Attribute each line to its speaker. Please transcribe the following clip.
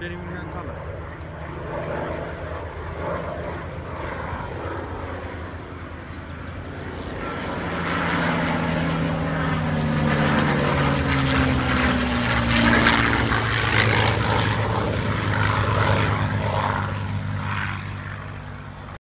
Speaker 1: Benim bilmem kalır.